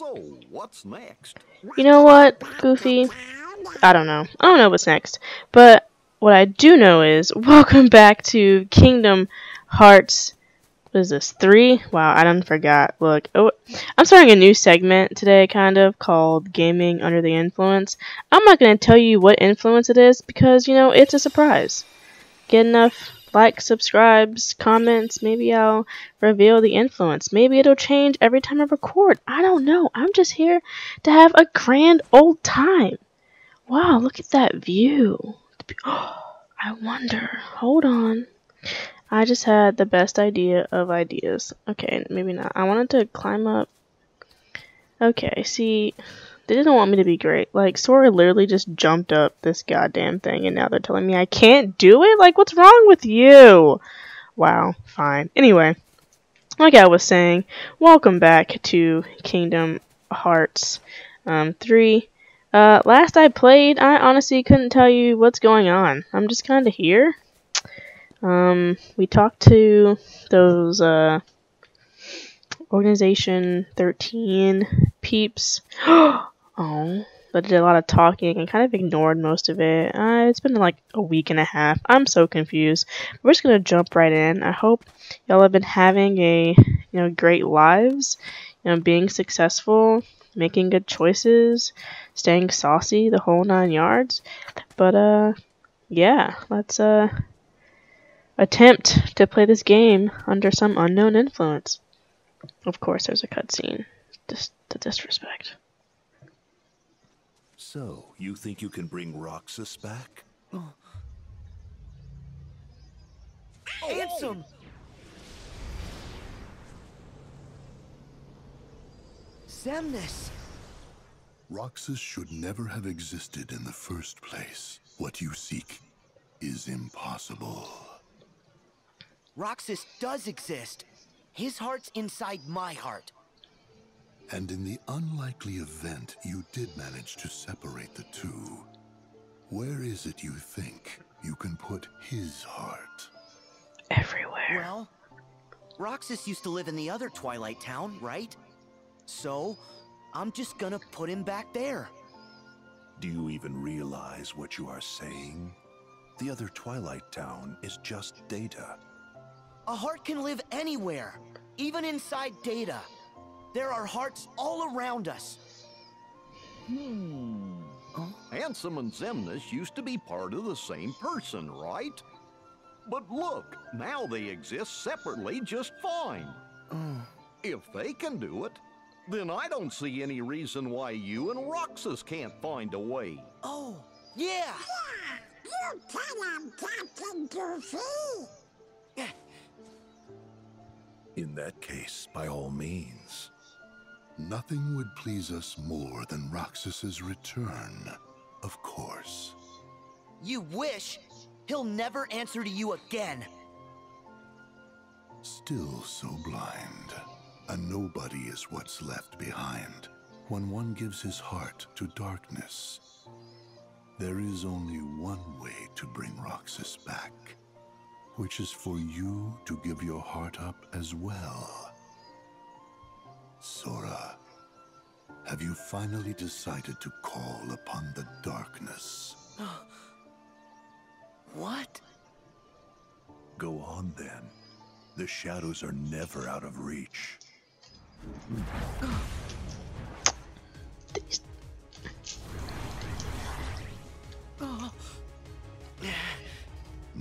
So, what's next? You know what, Goofy? I don't know. I don't know what's next. But what I do know is, welcome back to Kingdom Hearts. What is this? Three? Wow, I done forgot. Look, oh, I'm starting a new segment today, kind of, called Gaming Under the Influence. I'm not going to tell you what influence it is, because, you know, it's a surprise. Get enough likes, subscribes, comments, maybe I'll reveal the influence. Maybe it'll change every time I record. I don't know. I'm just here to have a grand old time. Wow, look at that view. I wonder. Hold on. I just had the best idea of ideas. Okay, maybe not. I wanted to climb up. Okay, see, they didn't want me to be great. Like, Sora literally just jumped up this goddamn thing, and now they're telling me I can't do it? Like, what's wrong with you? Wow, fine. Anyway, like I was saying, welcome back to Kingdom Hearts um, 3. Uh, last I played, I honestly couldn't tell you what's going on. I'm just kind of here. Um, we talked to those, uh, Organization 13 peeps. oh, but did a lot of talking and kind of ignored most of it. Uh, it's been like a week and a half. I'm so confused. We're just gonna jump right in. I hope y'all have been having a you know great lives, you know being successful, making good choices, staying saucy, the whole nine yards. But uh, yeah, let's uh attempt to play this game under some unknown influence. Of course, there's a cutscene. Just the disrespect. So, you think you can bring Roxas back? Oh. Ansem! Xemnas! Roxas should never have existed in the first place. What you seek is impossible. Roxas does exist. His heart's inside my heart. And in the unlikely event you did manage to separate the two, where is it you think you can put his heart? Everywhere. Well, Roxas used to live in the other Twilight Town, right? So, I'm just gonna put him back there. Do you even realize what you are saying? The other Twilight Town is just data. A heart can live anywhere, even inside data. There are hearts all around us. Hmm. Ansem and Xemnas used to be part of the same person, right? But look, now they exist separately just fine. if they can do it, then I don't see any reason why you and Roxas can't find a way. Oh, yeah! Yeah, you tell him, Captain Goofy! In that case, by all means. Nothing would please us more than Roxas's return, of course. You wish he'll never answer to you again. Still so blind. A nobody is what's left behind when one gives his heart to darkness. There is only one way to bring Roxas back, which is for you to give your heart up as well. Sora, have you finally decided to call upon the darkness? What? Go on then. The shadows are never out of reach.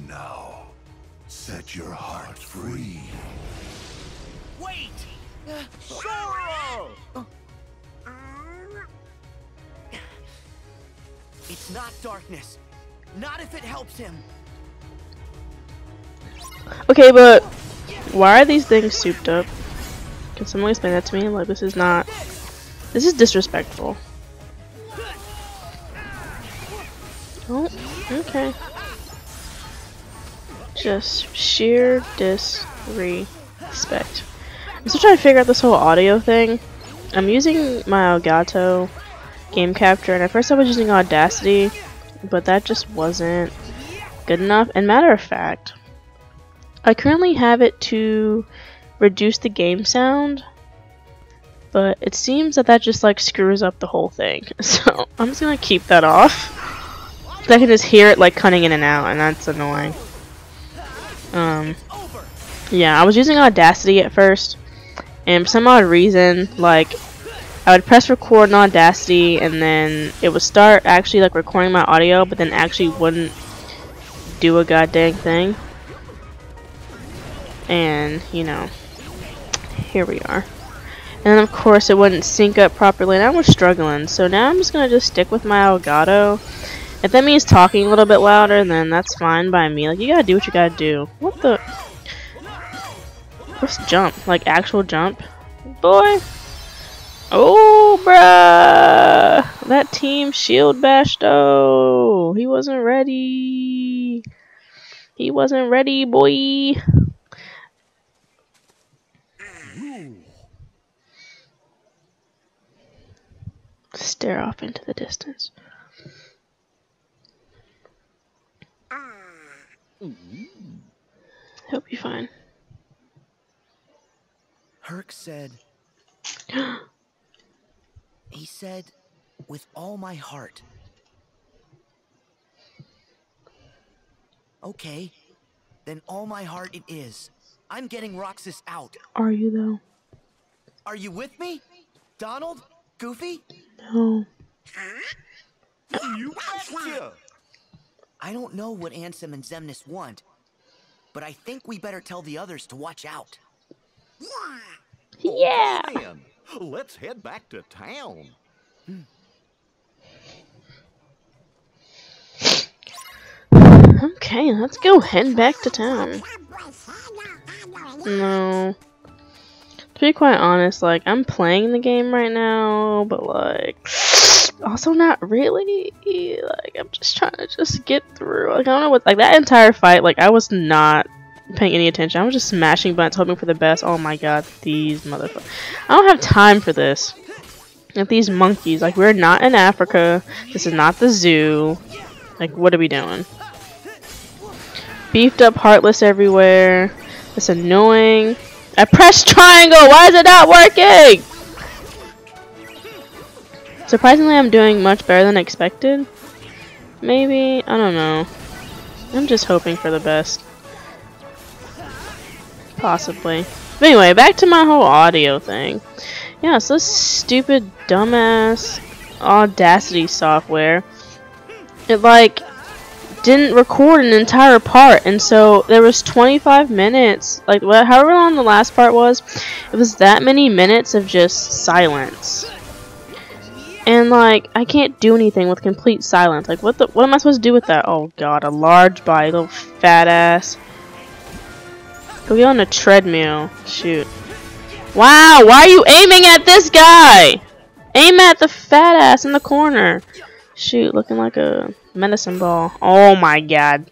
Now, set your heart free. Wait! Sora! It's not darkness. Not if it helps him. Okay, but why are these things souped up? Can someone explain that to me? Like, this is not. This is disrespectful. Oh, okay. Just sheer disrespect. I'm still trying to figure out this whole audio thing. I'm using my Elgato game capture, and at first I was using Audacity, but that just wasn't good enough. And matter of fact, I currently have it to reduce the game sound, But it seems that that just like screws up the whole thing. So I'm just gonna keep that off. I can just hear it like cutting in and out and that's annoying. Um, yeah, I was using Audacity at first. And for some odd reason, like, I would press record in Audacity and then it would start actually like recording my audio, but then actually wouldn't do a goddamn thing. And, you know, here we are. And of course it wouldn't sync up properly and I was struggling. So now I'm just to just stick with my Elgato. If that means talking a little bit louder, then that's fine by me. Like, you gotta do what you gotta do. What the? What's jump? Like, actual jump? Boy? Oh, bruh! That team shield bashed, though. He wasn't ready. He wasn't ready, boy. Stare off into the distance. He'll be fine. Herc said. he said, with all my heart. Okay, then all my heart it is. I'm getting Roxas out. Are you though? Are you with me? Donald? Goofy? No. You betcha! I don't know what Ansem and Xemnas want, but I think we better tell the others to watch out. Yeah. Let's head back to town. Okay, let's go head back to town. No. To be quite honest, like, I'm playing the game right now, but, like, also not really. Like, I'm just trying to just get through. Like, I don't know what, like, that entire fight, like, I was not paying any attention. I was just smashing buttons, hoping for the best. Oh my god, these motherfuckers. I don't have time for this. These monkeys, like, we're not in Africa. This is not the zoo. Like, what are we doing? Beefed up Heartless everywhere. It's annoying. I pressed triangle! Why is it not working? Surprisingly, I'm doing much better than expected. Maybe? I don't know. I'm just hoping for the best. Possibly. But anyway, back to my whole audio thing. Yeah, so this stupid, dumbass Audacity software. It, like, didn't record an entire part and so there was 25 minutes like however long the last part was it was that many minutes of just silence and like I can't do anything with complete silence like what the what am I supposed to do with that oh god a large body little fat ass go get on a treadmill shoot wow why are you aiming at this guy aim at the fat ass in the corner shoot looking like a medicine ball. Oh my god.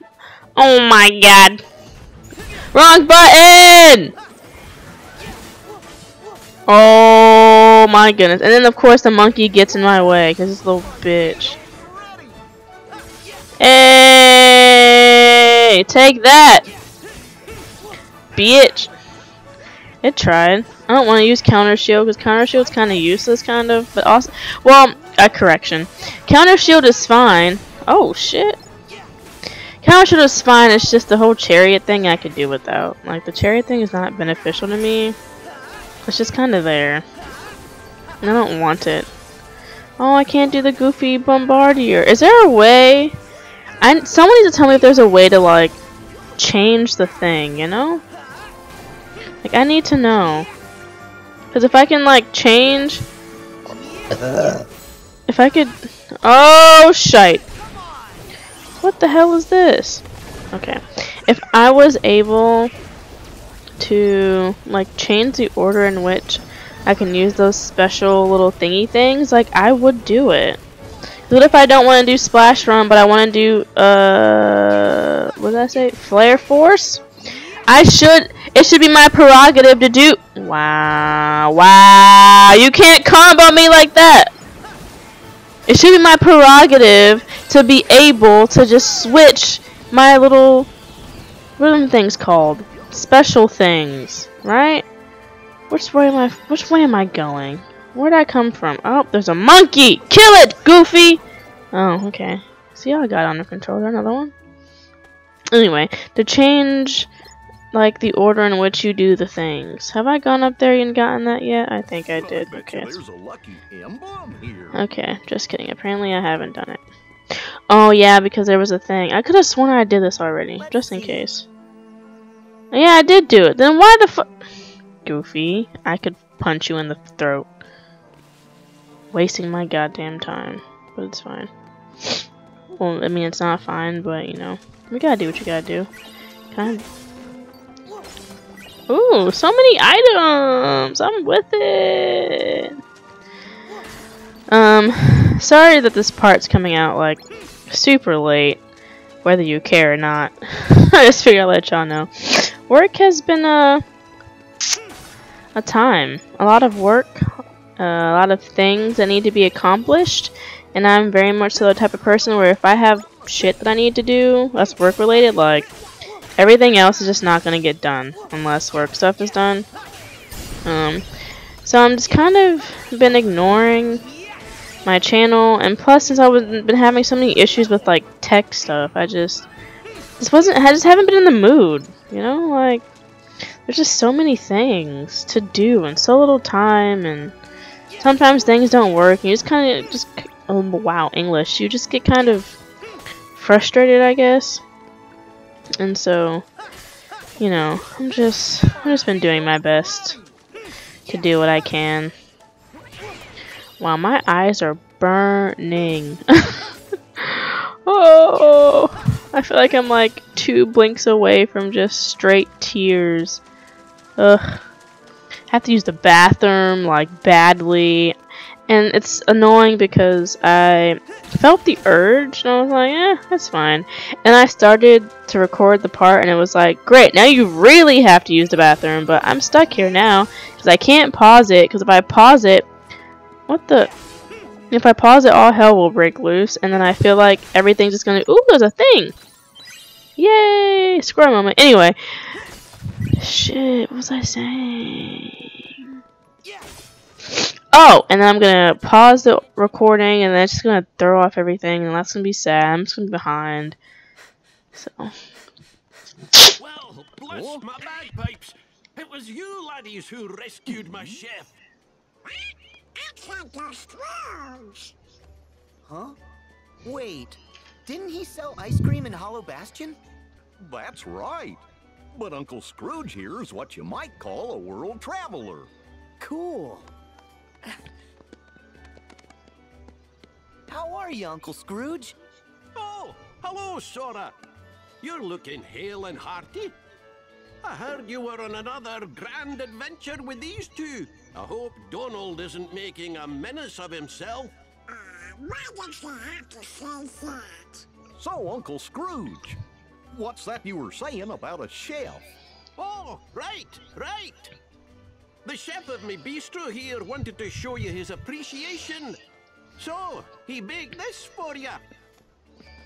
Oh my god. Wrong button! Oh my goodness. And then of course the monkey gets in my way because it's a little bitch. Hey! Take that! Bitch! It tried. I don't want to use counter shield because counter shield's kind of useless, kind of. But also, well, a correction. Counter shield is fine. Oh shit. Counter shield is fine. It's just the whole chariot thing I could do without. Like the chariot thing is not beneficial to me. It's just kind of there. And I don't want it. Oh, I can't do the goofy bombardier. Is there a way? I someone needs to tell me if there's a way to like change the thing. You know? Like I need to know. Because if I can like change, if I could, oh shite. What the hell is this? Okay. If I was able to like change the order in which I can use those special little thingy things, like I would do it. What if I don't want to do splash run, but I want to do uh, what did I say? Flare force. I should. It should be my prerogative to do. Wow, wow! You can't combo me like that. It should be my prerogative to be able to just switch my little what are them things called? Special things, right? Which way am I which way am I going? Where'd I come from? Oh, there's a monkey! Kill it, Goofy! Oh, okay. See, I got under control. There another one? Anyway, to change like the order in which you do the things. Have I gone up there and gotten that yet? I think I did. Okay. a lucky emblem here. Okay, just kidding. Apparently I haven't done it. Oh yeah, because there was a thing. I could have sworn I did this already, just in case. Yeah, I did do it. Then why the fu- Goofy, I could punch you in the throat. Wasting my goddamn time, but it's fine. Well, I mean, it's not fine, but you know, you gotta do what you gotta do. Can I... Ooh, so many items! I'm with it! Um, sorry that this part's coming out, like, super late, whether you care or not. I just figured I'd let y'all know. Work has been, a, a time. A lot of work, uh, a lot of things that need to be accomplished, and I'm very much so the type of person where if I have shit that I need to do that's work related, like, everything else is just not gonna get done unless work stuff is done. Um, so I'm just kind of been ignoring my channel, and plus since I was been having so many issues with like tech stuff, I just just wasn't I just haven't been in the mood, you know, like there's just so many things to do and so little time and sometimes things don't work and you just kind of just oh wow English. You just get kind of frustrated I guess and so you know I'm just I've just been doing my best to do what I can. Wow my eyes are burning. Oh I feel like I'm like two blinks away from just straight tears. Ugh. Have to use the bathroom like badly and it's annoying because I felt the urge and I was like, eh, that's fine. And I started to record the part and it was like, great, now you really have to use the bathroom, but I'm stuck here now because I can't pause it because if I pause it, what the? If I pause it, all hell will break loose and then I feel like everything's just gonna, ooh, there's a thing. Yay, square moment. Anyway, shit, what was I saying? Oh, and then I'm gonna pause the recording, and then it's just gonna throw off everything, and that's gonna be sad. I'm just gonna be behind. So, Well, bless my bagpipes. It was you laddies who rescued my chef. It's Uncle Scrooge. Huh? Wait, didn't he sell ice cream in Hollow Bastion? That's right. But Uncle Scrooge here is what you might call a world traveler. Cool. How are you, Uncle Scrooge? Oh, hello, Sora. You're looking hale and hearty. I heard you were on another grand adventure with these two. I hope Donald isn't making a menace of himself. Uh, why did you have to say that? So, Uncle Scrooge, what's that you were saying about a chef? Oh, right, right. The chef of me bistro here wanted to show you his appreciation. So, he baked this for you.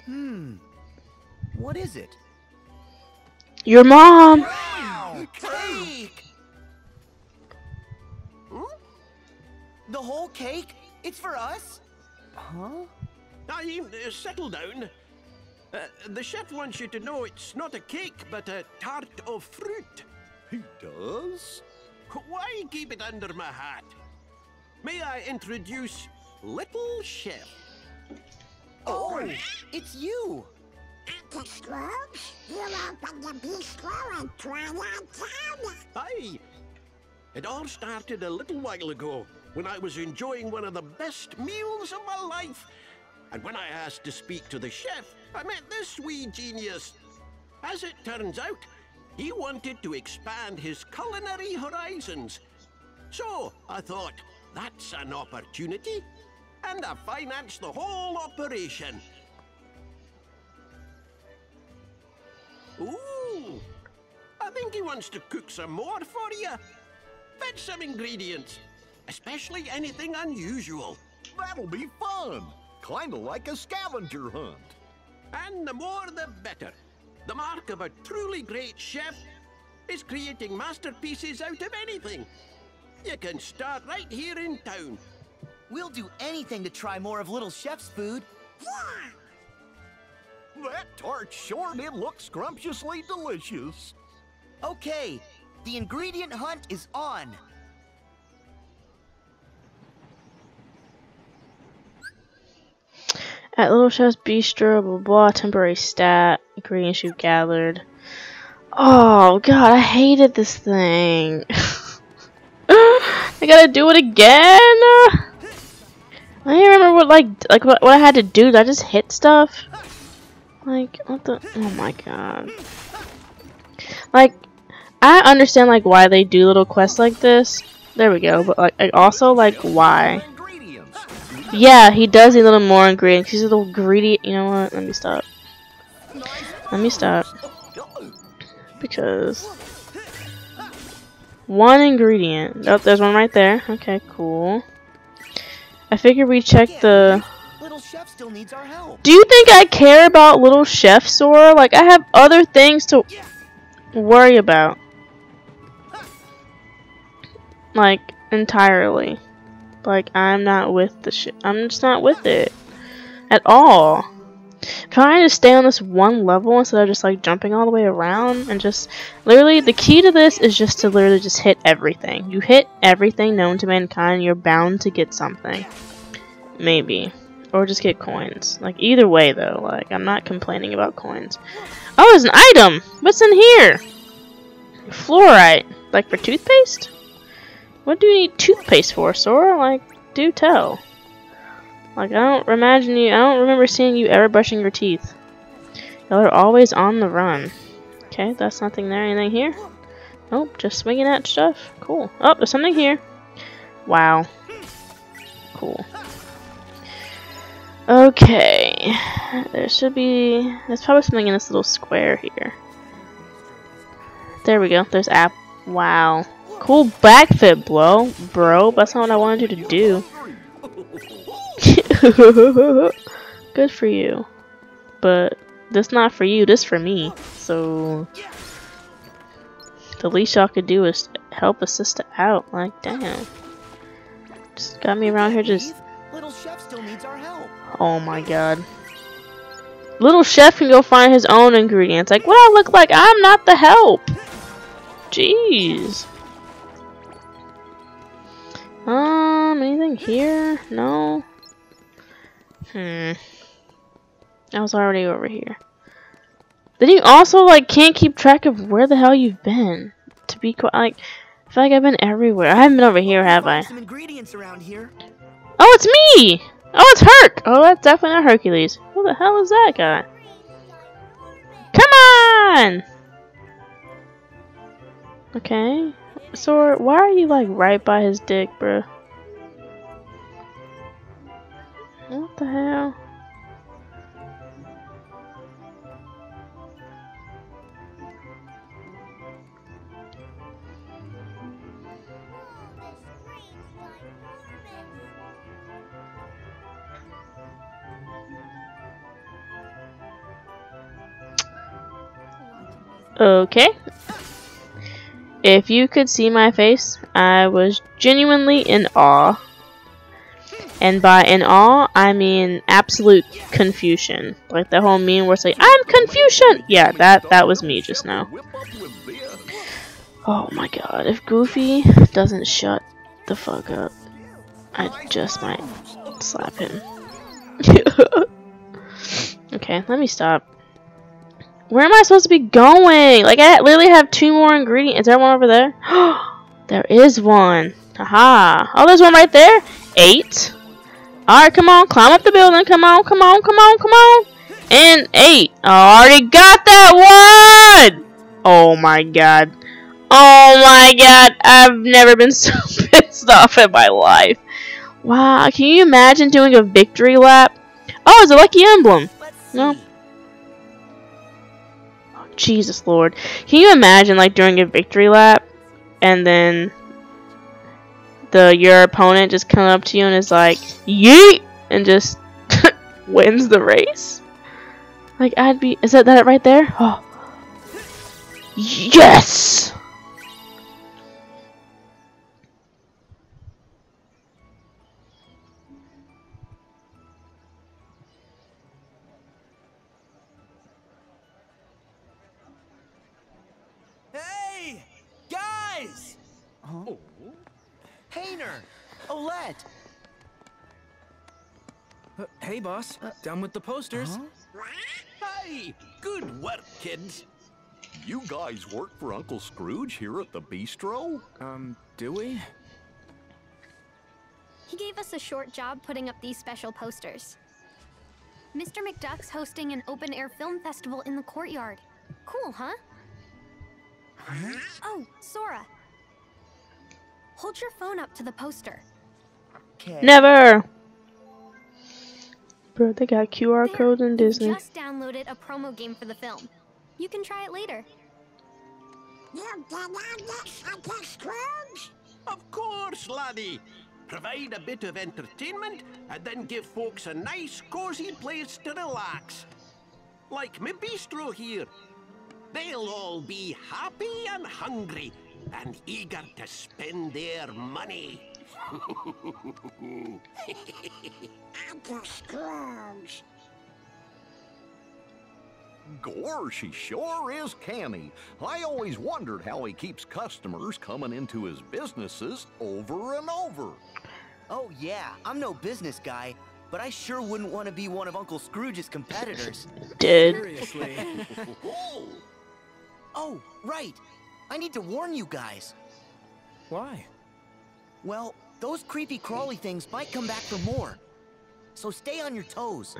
Hmm. What is it? your mom. Wow! Cake! Hmm? The whole cake? It's for us? Huh? I uh, settle down. Uh, the chef wants you to know it's not a cake, but a tart of fruit. He does? Why keep it under my hat? May I introduce Little Chef? Oh, oh, it's you! Uncle Scrooge, you opened the bistro in Twilight Town. Aye. It all started a little while ago when I was enjoying one of the best meals of my life. And when I asked to speak to the chef, I met this wee genius. As it turns out, he wanted to expand his culinary horizons. So I thought, that's an opportunity. And I financed the whole operation. Ooh, I think he wants to cook some more for you. Fetch some ingredients, especially anything unusual. That'll be fun. Kinda like a scavenger hunt. And the more the better. The mark of a truly great chef is creating masterpieces out of anything. You can start right here in town. We'll do anything to try more of Little Chef's food. That tart sure did look scrumptiously delicious. Okay, the ingredient hunt is on. At Little Chef's Bistro, blah blah, temporary stat, ingredients you've gathered. Oh god, I hated this thing. I gotta do it again. I don't remember what like like what, what I had to do. Did I just hit stuff? Like what the? Oh my god. Like I understand like why they do little quests like this. There we go. But like, like also like why? Ingredients. Yeah, he does need a little more ingredients. He's a little greedy. You know what? Let me stop. Let me stop. Because one ingredient. Oh, there's one right there. Okay, cool. I figured we check the. Little Chef still needs our help. Do you think I care about little chef Sora? Like I have other things to worry about. Like entirely. Like I'm not with the shit. I'm just not with it at all. Trying to stay on this one level instead of just like jumping all the way around and just literally the key to this is just to literally just hit everything. You hit everything known to mankind, you're bound to get something. Maybe. Or just get coins. Like either way though, like I'm not complaining about coins. Oh, there's an item! What's in here? Fluorite. Like for toothpaste? What do you need toothpaste for, Sora? Like, do tell. Like, I don't imagine you, I don't remember seeing you ever brushing your teeth. Y'all are always on the run. Okay, that's nothing there. Anything here? Nope, just swinging at stuff. Cool. Oh, there's something here. Wow. Cool. Okay. There should be... There's probably something in this little square here. There we go. There's app. Wow. Cool backflip, bro. Bro, that's not what I wanted you to do. Good for you. But this not for you, this for me. So the least y'all could do is help a sister out. Like, damn. Just got me around here just Little Chef still needs our help. Oh my god. Little chef can go find his own ingredients. Like, what I look like? I'm not the help. Jeez. Um, anything here? No. Hmm. I was already over here. Then you also like can't keep track of where the hell you've been. To be quite like, I feel like I've been everywhere. I haven't been over here, have I? Some ingredients around here. Oh, it's me! Oh, it's Herc! Oh, that's definitely not Hercules. Who the hell is that guy? Come on! Okay. So, why are you, like, right by his dick, bruh? What the hell? Okay. If you could see my face, I was genuinely in awe. And by in awe, I mean absolute confusion. Like the whole meme where it's like, I'm Confucian! Yeah, that, that was me just now. Oh my god, if Goofy doesn't shut the fuck up, I just might slap him. okay, let me stop. Where am I supposed to be going? Like, I literally have two more ingredients. Is there one over there? there is one. Haha. Oh, there's one right there. Eight. Alright, come on. Climb up the building. Come on, come on, come on, come on. And eight. I already got that one! Oh my god. Oh my god. I've never been so pissed off in my life. Wow. Can you imagine doing a victory lap? Oh, it's a lucky emblem. No. Jesus Lord. Can you imagine like during a victory lap and then the your opponent just comes up to you and is like, Yeet and just wins the race? Like I'd be is that that right there? Oh Yes Hayner! Olette! Uh, hey, boss. Done with the posters. Hey, good work, kids. You guys work for Uncle Scrooge here at the bistro? Um, do we? He gave us a short job putting up these special posters. Mr. McDuck's hosting an open air film festival in the courtyard. Cool, huh? Oh, Sora. Hold your phone up to the poster. Never! Bro, they got QR There, codes in Disney. just downloaded a promo game for the film. You can try it later. You did all this, Uncle Scrooge? Of course, laddie. Provide a bit of entertainment and then give folks a nice, cozy place to relax. Like my bistro here. They'll all be happy and hungry and eager to spend their money. Uncle Scrooge. Gorsh, he sure is canny. I always wondered how he keeps customers coming into his businesses over and over. Oh, yeah, I'm no business guy, but I sure wouldn't want to be one of Uncle Scrooge's competitors. Did. Seriously. Oh, right. I need to warn you guys. Why? Well, those creepy crawly things might come back for more. So stay on your toes.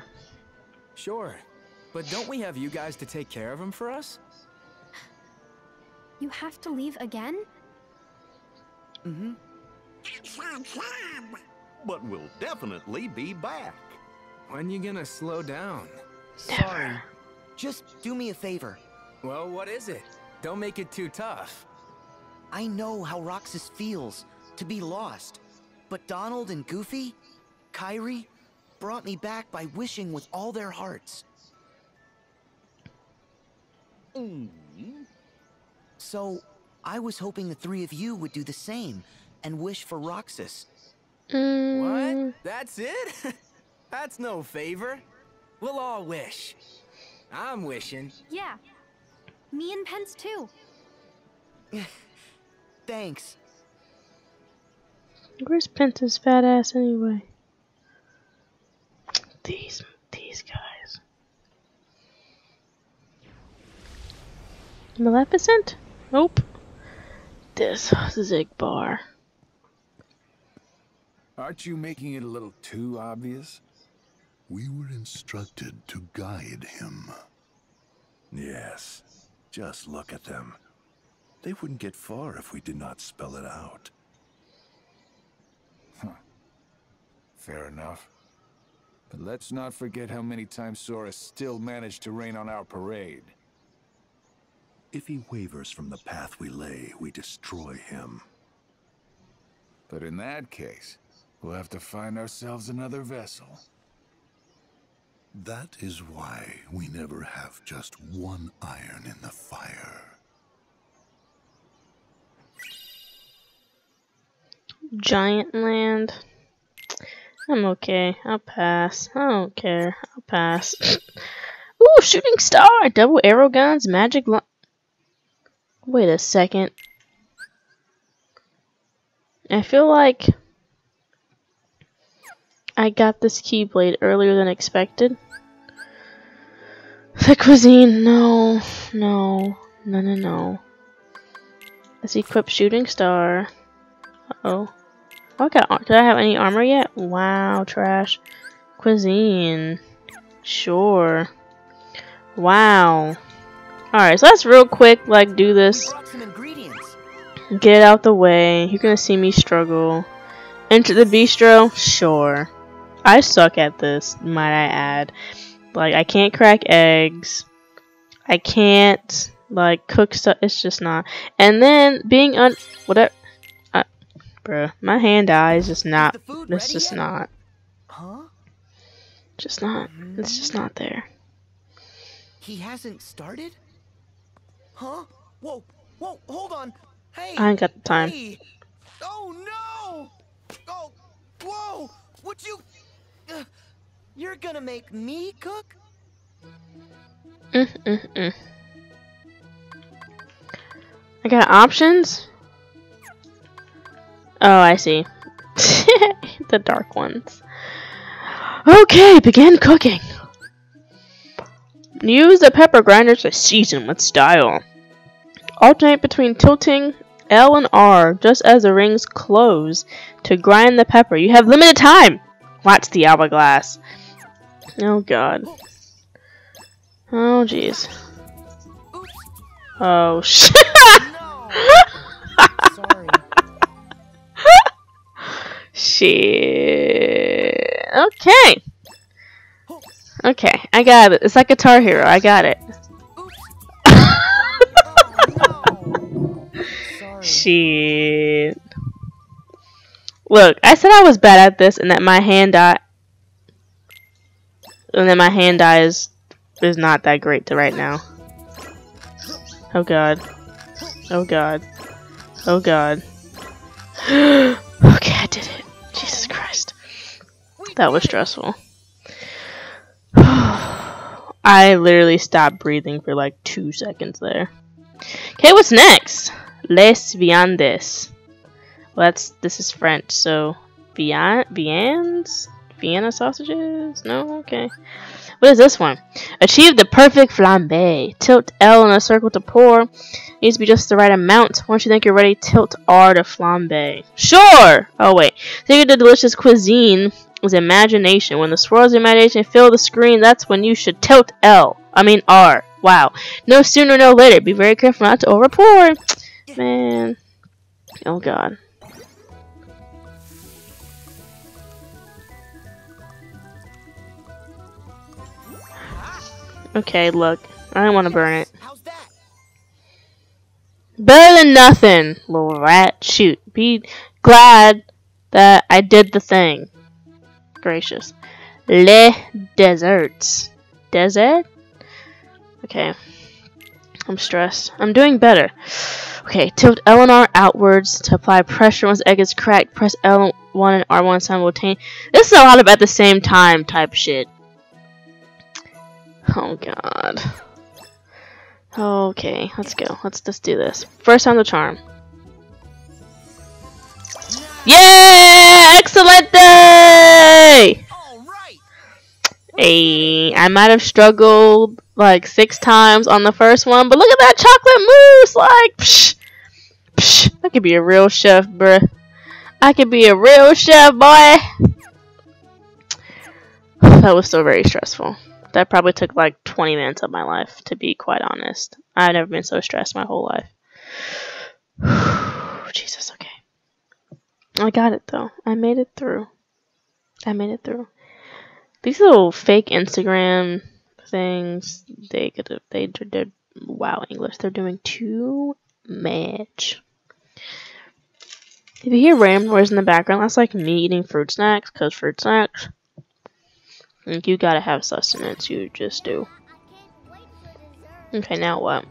Sure. But don't we have you guys to take care of them for us? You have to leave again? Mm-hmm. That's our job. But we'll definitely be back. When you gonna slow down? Sorry. Just do me a favor. Well, what is it? Don't make it too tough. I know how Roxas feels to be lost. But Donald and Goofy, Kairi, brought me back by wishing with all their hearts. So, I was hoping the three of you would do the same and wish for Roxas. Mm, What? That's it? That's no favor. We'll all wish. I'm wishing. Yeah. Me and Pence too. Thanks. Where's Pence's fat ass anyway? These, these guys. Maleficent? Nope. This Xigbar. Aren't you making it a little too obvious? We were instructed to guide him. Yes. Just look at them. They wouldn't get far if we did not spell it out. Fair enough. But let's not forget how many times Sora still managed to rain on our parade. If he wavers from the path we lay, we destroy him. But in that case, we'll have to find ourselves another vessel. That is why we never have just one iron in the fire. Giant land. I'm okay. I'll pass. I don't care. I'll pass. Ooh, shooting star! Double arrow guns, magic li- Wait a second. I feel like I got this keyblade earlier than expected. The cuisine, no, no, no, no, no. Let's equip shooting star. Uh oh. Oh, I got. Did I have any armor yet? Wow, trash. Cuisine. Sure. Wow. Alright, so let's real quick, like, do this. brought some ingredients. Get out the way. You're gonna see me struggle. Enter the bistro? Sure. I suck at this, might I add. Like, I can't crack eggs. I can't, like, cook stuff. It's just not. And then, being un- whatever. Uh, bruh, my hand eye is just not. It's just yet? not. Huh? Just not. It's just not there. He hasn't started? Huh? Whoa, whoa, hold on. Hey! I ain't got the time. Hey! Oh no! Oh, whoa! Would you? You're gonna make me cook? I got options? Oh, I see. the dark ones. Okay, begin cooking. Use the pepper grinder to season with style. Alternate between tilting L and R just as the rings close to grind the pepper. You have limited time! Watch the hourglass. Oh god. Oh jeez. Oh shit. Sorry. Shit. Okay. Okay, I got it. It's like Guitar Hero. I got it. Oh, Sorry. Shit. Look, I said I was bad at this and that my hand eye and then my hand eye is is not that great to right now. Oh god. Oh god. Oh god. okay, I did it. Jesus Christ. That was stressful. I literally stopped breathing for like two seconds there. Okay, what's next? Les viandes. Well, that's this is French, so viand viands, Vienna sausages. No, okay. What is this one? Achieve the perfect flambe. Tilt L in a circle to pour. Needs to be just the right amount. Once you think you're ready, tilt R to flambe. Sure. Oh wait, think of the delicious cuisine is imagination. When the swirls of imagination fill the screen, that's when you should tilt L. I mean R. Wow. No sooner, no later. Be very careful not to overpour. Man. Oh god. Okay, look. I don't want to burn it. How's that? Better than nothing, little rat. Shoot. Be glad that I did the thing. Gracious. Le deserts. Desert? Okay. I'm stressed. I'm doing better. Okay, tilt L and R outwards to apply pressure once the egg is cracked. Press L1 and R1 simultaneously. This is a lot of at the same time type shit. Oh god. Okay, let's go. Let's just do this. First time the charm. Yeah! Excellent day! Hey, I might have struggled like six times on the first one, but look at that chocolate mousse! Like, psh, psh, I could be a real chef, bruh. I could be a real chef, boy! That was still very stressful. That probably took like 20 minutes of my life, to be quite honest. I've never been so stressed my whole life. Jesus, okay. I got it though. I made it through. I made it through. These little fake Instagram things, they could have, they did, wow, English, they're doing too much. If you hear random noise in the background, that's like me eating fruit snacks, because fruit snacks, like, you gotta have sustenance, you just do. Okay, now what?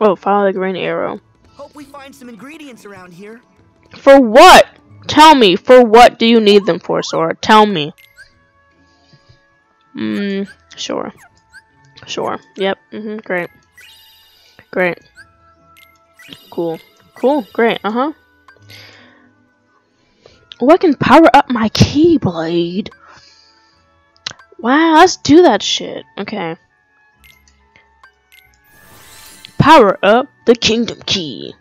Oh, follow the green arrow. Hope we find some ingredients around here. For what? Tell me, for what do you need them for, Sora? Tell me. Hmm, sure. Sure. Yep, mm-hmm, great. Great. Cool. Cool, great, uh-huh. Oh, I can power up my Keyblade. Wow, let's do that shit. Okay. Power up the Kingdom Key.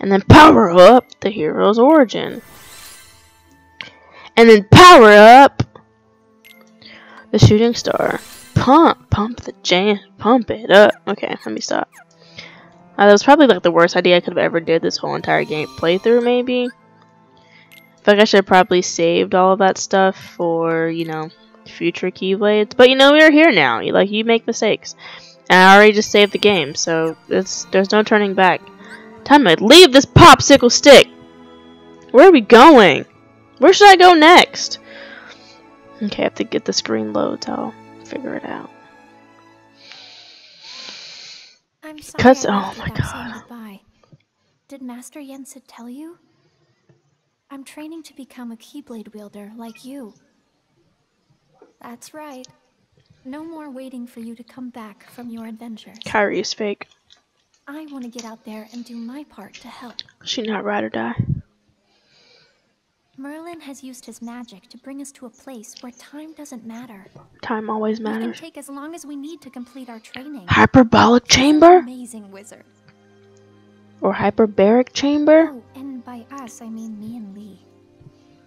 And then power up the hero's origin. And then power up the shooting star. Pump, pump the jam, pump it up. Okay, let me stop. Uh, that was probably like the worst idea I could have ever did this whole entire game playthrough, maybe. I feel like I should have probably saved all of that stuff for, you know, future Keyblades. But you know, we're here now. You like you make mistakes. And I already just saved the game, so it's there's no turning back. Time to leave this popsicle stick! Where are we going? Where should I go next? Okay, I have to get the screen loads. I'll figure it out. I'm sorry. Cuts- oh my God. goodbye. Did Master Yensid tell you? I'm training to become a Keyblade wielder like you. That's right. No more waiting for you to come back from your adventures. Kairi is fake. I want to get out there and do my part to help. She not ride or die. Merlin has used his magic to bring us to a place where time doesn't matter. Time always We can matters. take as long as we need to complete our training. Hyperbolic chamber? Amazing wizard. Or hyperbaric chamber? Oh, and by us, I mean me and Lea.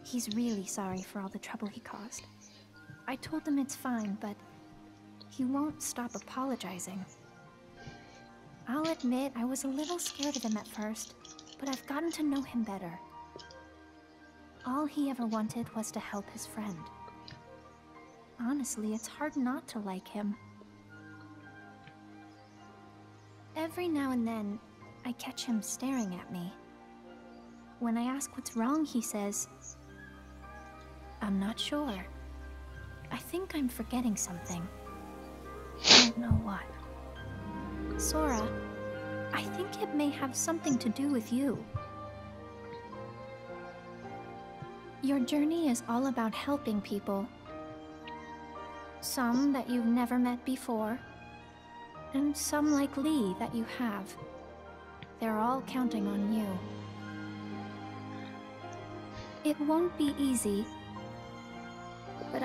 He's really sorry for all the trouble he caused. I told him it's fine, but he won't stop apologizing. I'll admit I was a little scared of him at first, but I've gotten to know him better. All he ever wanted was to help his friend. Honestly, it's hard not to like him. Every now and then, I catch him staring at me. When I ask what's wrong, he says, I'm not sure. I think I'm forgetting something. I don't know what. Sora, I think it may have something to do with you. Your journey is all about helping people. Some that you've never met before, and some like Lea that you have. They're all counting on you. It won't be easy,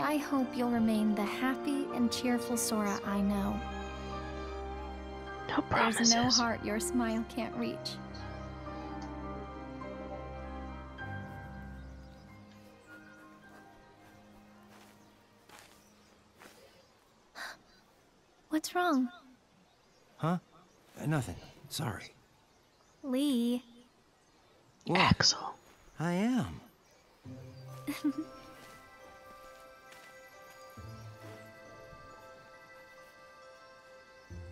I hope you'll remain the happy and cheerful Sora I know. No There's no heart your smile can't reach. What's wrong? Huh? Uh, Nothing. Sorry. Lea, What? Axel. I am.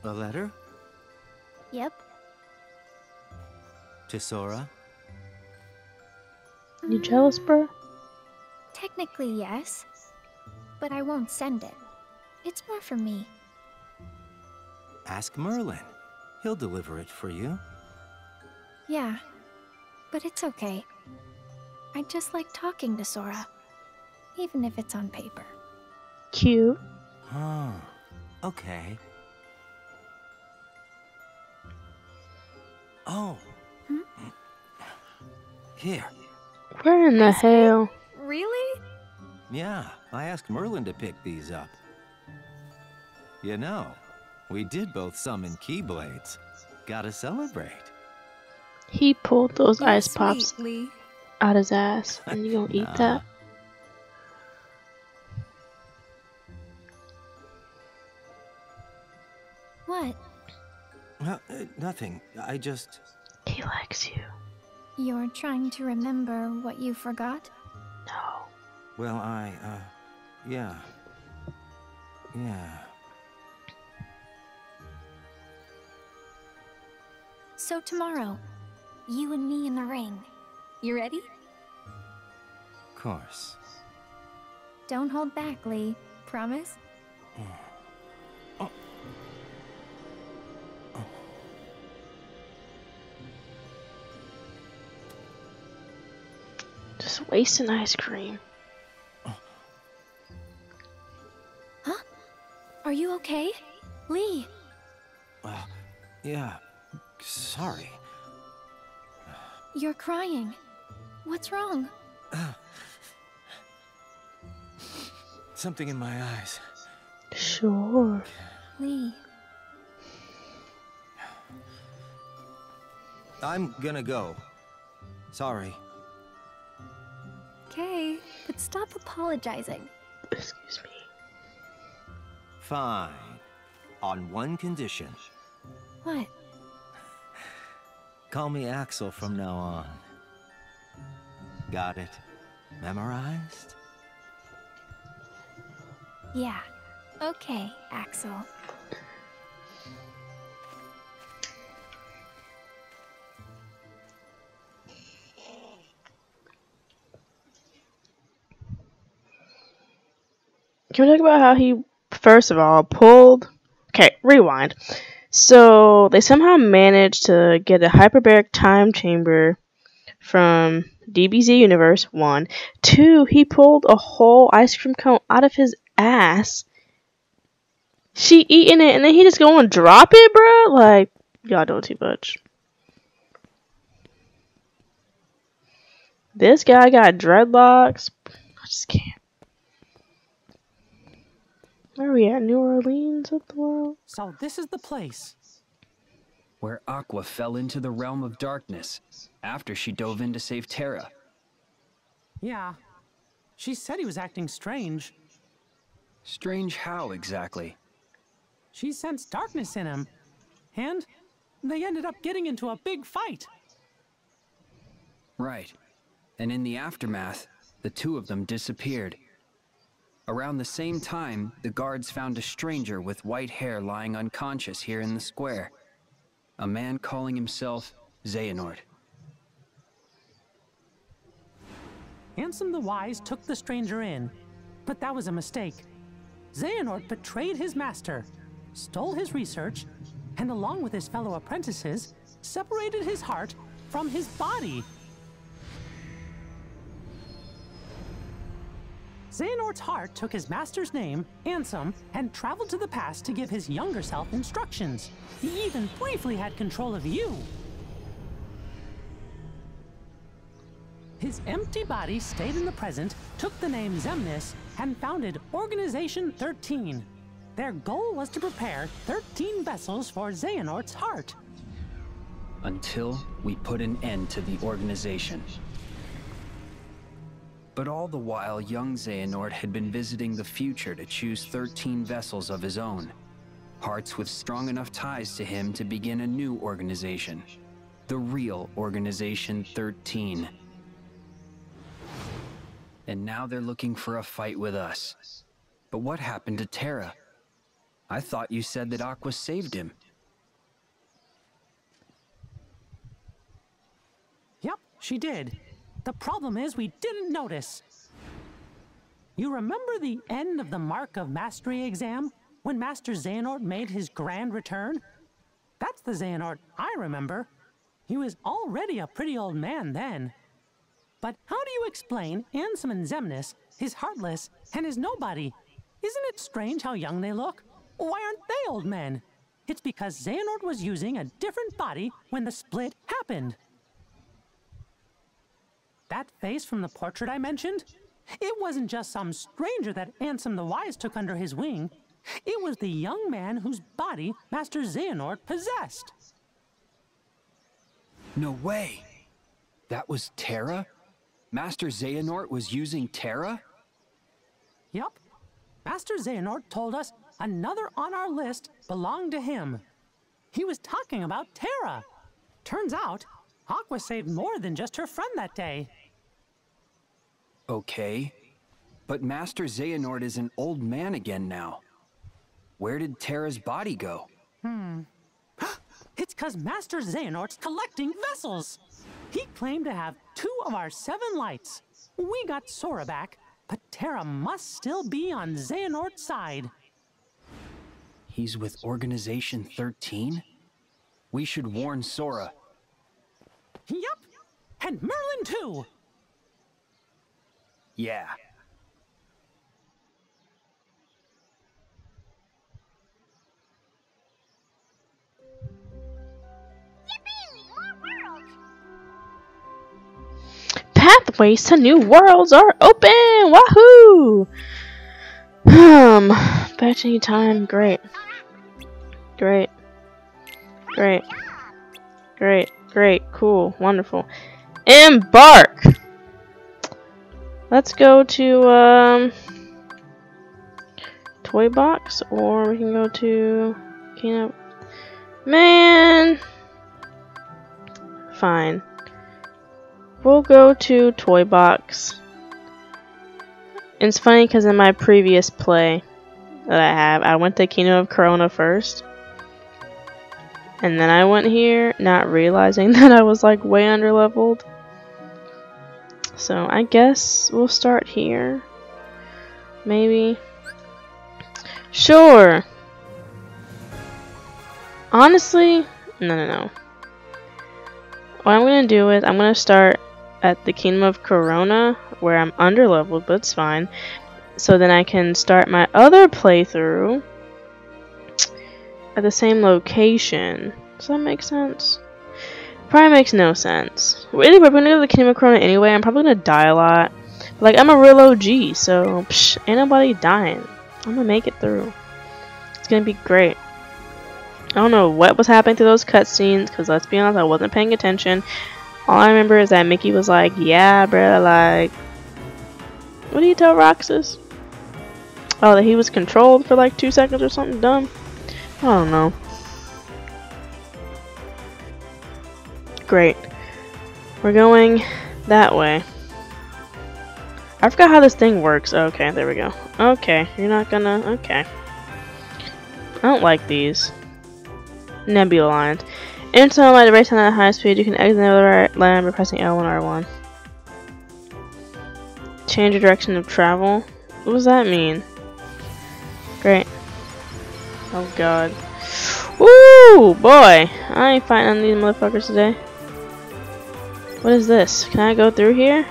A letter yep. to Sora? You jealous, bro? Technically, yes. But I won't send it. It's more for me. Ask Merlin. He'll deliver it for you. Yeah. But it's okay. I just like talking to Sora. Even if it's on paper. Cute. Oh, okay. Oh. Hmm? Here. Where in the hell? Really? Yeah, I asked Merlin to pick these up. You know, we did both summon Keyblades. Gotta celebrate. He pulled those ice pops out his ass. And you gonna eat Nah. that? Nothing. I just. He likes you. You're trying to remember what you forgot? No. Well, I, uh. Yeah. Yeah. So tomorrow, you and me in the ring. You ready? Of course. Don't hold back, Lea. Promise? Just wasting ice cream. Huh? Are you okay? Lea, Uh, yeah. Sorry. you're crying. What's wrong? Something in my eyes. Sure. Lea, I'm gonna go. Sorry. Okay, but stop apologizing. Excuse me. Fine. On one condition. What? Call me Axel from now on. Got it? Memorized? Yeah. Okay, Axel. Can we talk about how he, first of all, pulled. Okay, rewind. So they somehow managed to get a hyperbaric time chamber from DBZ Universe. One, two. He pulled a whole ice cream cone out of his ass. She eating it, and then he just go and drop it, bro. Like y'all doing too much. This guy got dreadlocks. I just can't. Where are we at? New Orleans of the world? So this is the place. Where Aqua fell into the realm of darkness after she dove in to save Terra. Yeah. She said he was acting strange. Strange how, exactly? She sensed darkness in him. And they ended up getting into a big fight. Right. And in the aftermath, the two of them disappeared. Around the same time, the guards found a stranger with white hair lying unconscious here in the square. A man calling himself Xehanort. Ansem the Wise took the stranger in, but that was a mistake. Xehanort betrayed his master, stole his research, and along with his fellow apprentices, separated his heart from his body. Xehanort's heart took his master's name, Ansem, and traveled to the past to give his younger self instructions. He even briefly had control of you. His empty body stayed in the present, took the name Xemnas, and founded Organization 13. Their goal was to prepare 13 vessels for Xehanort's heart. Until we put an end to the organization. But all the while, young Xehanort had been visiting the future to choose 13 vessels of his own. Hearts with strong enough ties to him to begin a new organization. The real Organization 13. And now they're looking for a fight with us. But what happened to Terra? I thought you said that Aqua saved him. Yep, she did. The problem is we didn't notice. You remember the end of the Mark of Mastery exam? When Master Xehanort made his grand return? That's the Xehanort I remember. He was already a pretty old man then. But how do you explain Ansem and Xemnas, his Heartless, and his Nobody? Isn't it strange how young they look? Why aren't they old men? It's because Xehanort was using a different body when the split happened. That face from the portrait I mentioned? It wasn't just some stranger that Ansem the Wise took under his wing. It was the young man whose body Master Xehanort possessed. No way! That was Terra? Master Xehanort was using Terra? Yup. Master Xehanort told us another on our list belonged to him. He was talking about Terra. Turns out, Aqua saved more than just her friend that day. Okay. But Master Xehanort is an old man again now. Where did Terra's body go? Hmm. it's cause Master Xehanort's collecting vessels! He claimed to have two of our seven lights. We got Sora back, but Terra must still be on Xehanort's side. He's with Organization 13? We should warn Sora. Yup, and Merlin too! Yeah. Pathways to new worlds are open! Wahoo! Um, batching time, great. Great. Great. Great. Great. Cool. Wonderful. Embark! Let's go to, um, Toy Box, or we can go to Kingdom. Man! Fine. We'll go to Toy Box. It's funny because in my previous play that I have, I went to Kingdom of Corona first. And then I went here, not realizing that I was like way under leveled. So I guess we'll start here. Maybe. Sure. Honestly, no, no, no. What I'm going to do is I'm going to start at the Kingdom of Corona, where I'm under leveled, but it's fine. So then I can start my other playthrough at the same location. Does that make sense? Probably makes no sense. Really, we're gonna go to the Kingdom of Corona anyway. I'm probably gonna die a lot. Like, I'm a real OG, so psh, ain't nobody dying. I'm gonna make it through. It's gonna be great. I don't know what was happening to those cutscenes, because let's be honest, I wasn't paying attention. All I remember is that Mickey was like, yeah, bro, like, what do you tell Roxas? Oh, that he was controlled for like two seconds or something dumb? I don't know. Great. We're going that way. I forgot how this thing works. Okay, there we go. Okay, you're not gonna... Okay. I don't like these. Nebula lines. Anytime I race on at high speed, you can exit the land by pressing L1 R1. Change your direction of travel? What does that mean? Great. Oh god. Woo! Boy! I ain't fighting on these motherfuckers today. What is this? Can I go through here?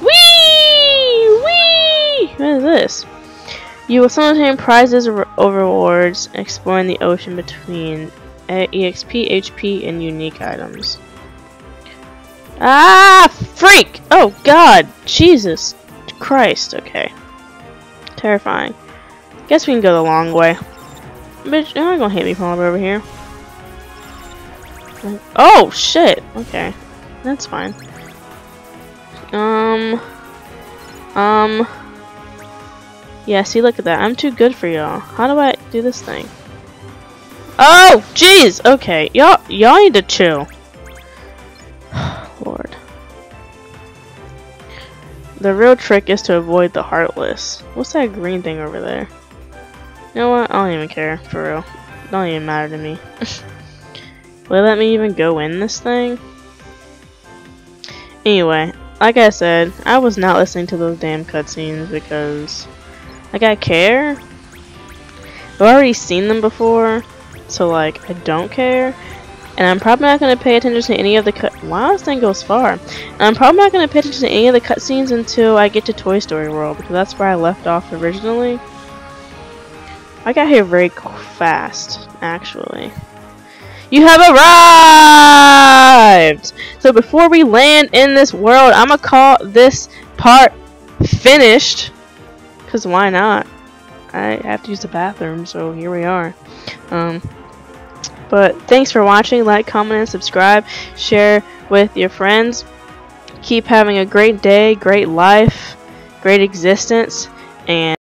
Whee! Whee! What is this? You will sometimes prizes or rewards exploring the ocean between EXP, HP, and unique items. Ah! Freak! Oh god! Jesus Christ, okay. Terrifying. Guess we can go the long way. Bitch, you're not gonna hit me from over here. Oh, shit! Okay. That's fine. Um... Um... Yeah, see, look at that. I'm too good for y'all. How do I do this thing? Oh, jeez! Okay, y'all y'all need to chill. Lord. The real trick is to avoid the Heartless. What's that green thing over there? You know what? I don't even care, for real. Don't even matter to me. Will let me even go in this thing? Anyway, like I said, I was not listening to those damn cutscenes because, like, I care. I've already seen them before, so, like, I don't care. And I'm probably not going to pay attention to any of the cut- Wow, this thing goes far. And I'm probably not going to pay attention to any of the cutscenes until I get to Toy Story World, because that's where I left off originally. I got here very fast, actually. You have arrived! So before we land in this world, I'm gonna call this part finished. Because why not? I have to use the bathroom, so here we are. Um, but thanks for watching. Like, comment, and subscribe. Share with your friends. Keep having a great day, great life, great existence, and